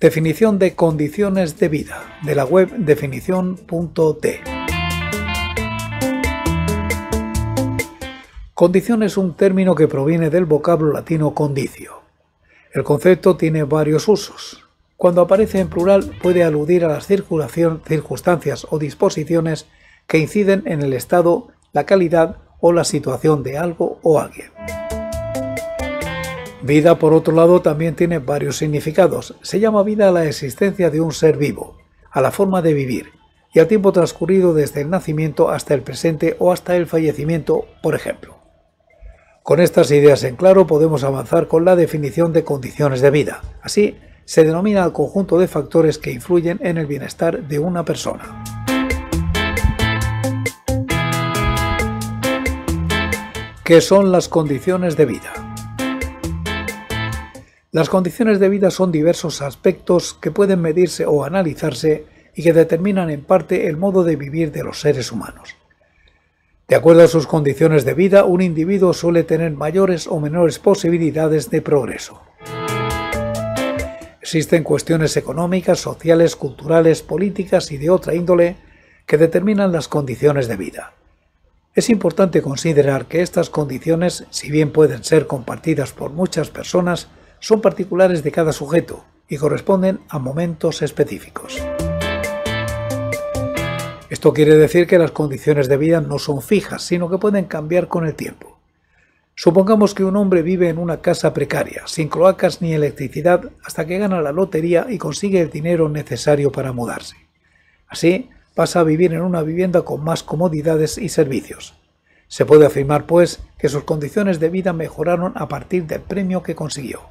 Definición de condiciones de vida de la web definición.t. Condición es un término que proviene del vocablo latino condicio. El concepto tiene varios usos. Cuando aparece en plural puede aludir a las circunstancias o disposiciones que inciden en el estado, la calidad o la situación de algo o alguien. Vida, por otro lado, también tiene varios significados. Se llama vida a la existencia de un ser vivo, a la forma de vivir, y al tiempo transcurrido desde el nacimiento hasta el presente o hasta el fallecimiento, por ejemplo. Con estas ideas en claro podemos avanzar con la definición de condiciones de vida. Así, se denomina al conjunto de factores que influyen en el bienestar de una persona. ¿Qué son las condiciones de vida? Las condiciones de vida son diversos aspectos que pueden medirse o analizarse y que determinan en parte el modo de vivir de los seres humanos. De acuerdo a sus condiciones de vida, un individuo suele tener mayores o menores posibilidades de progreso. Existen cuestiones económicas, sociales, culturales, políticas y de otra índole que determinan las condiciones de vida. Es importante considerar que estas condiciones, si bien pueden ser compartidas por muchas personas, son particulares de cada sujeto y corresponden a momentos específicos. Esto quiere decir que las condiciones de vida no son fijas, sino que pueden cambiar con el tiempo. Supongamos que un hombre vive en una casa precaria, sin cloacas ni electricidad, hasta que gana la lotería y consigue el dinero necesario para mudarse. Así, pasa a vivir en una vivienda con más comodidades y servicios. Se puede afirmar, pues, que sus condiciones de vida mejoraron a partir del premio que consiguió.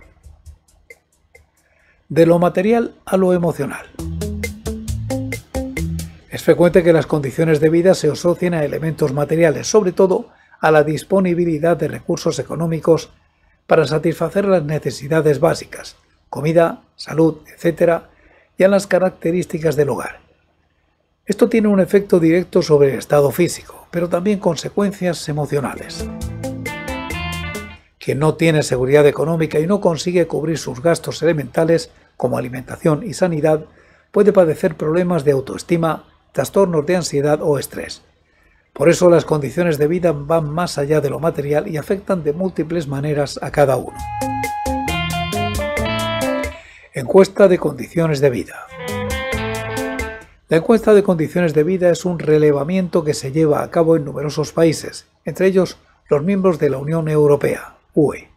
De lo material a lo emocional. Es frecuente que las condiciones de vida se asocien a elementos materiales, sobre todo a la disponibilidad de recursos económicos para satisfacer las necesidades básicas, comida, salud, etc., y a las características del hogar. Esto tiene un efecto directo sobre el estado físico, pero también consecuencias emocionales. Quien no tiene seguridad económica y no consigue cubrir sus gastos elementales como alimentación y sanidad puede padecer problemas de autoestima, trastornos de ansiedad o estrés. Por eso las condiciones de vida van más allá de lo material y afectan de múltiples maneras a cada uno. Encuesta de condiciones de vida. La encuesta de condiciones de vida es un relevamiento que se lleva a cabo en numerosos países, entre ellos los miembros de la Unión Europea, UE.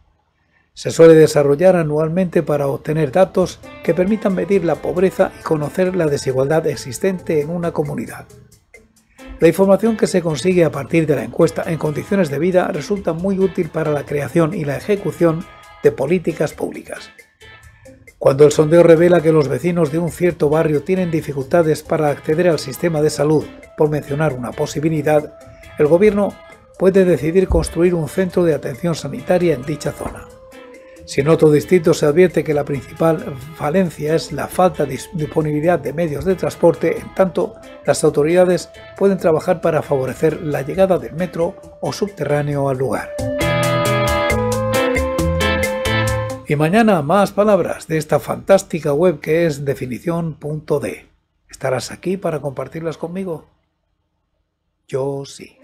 Se suele desarrollar anualmente para obtener datos que permitan medir la pobreza y conocer la desigualdad existente en una comunidad. La información que se consigue a partir de la encuesta en condiciones de vida resulta muy útil para la creación y la ejecución de políticas públicas. Cuando el sondeo revela que los vecinos de un cierto barrio tienen dificultades para acceder al sistema de salud, por mencionar una posibilidad, el gobierno puede decidir construir un centro de atención sanitaria en dicha zona. Si en otro distrito se advierte que la principal falencia es la falta de disponibilidad de medios de transporte, en tanto las autoridades pueden trabajar para favorecer la llegada del metro o subterráneo al lugar. Y mañana más palabras de esta fantástica web que es definición.d. ¿Estarás aquí para compartirlas conmigo? Yo sí.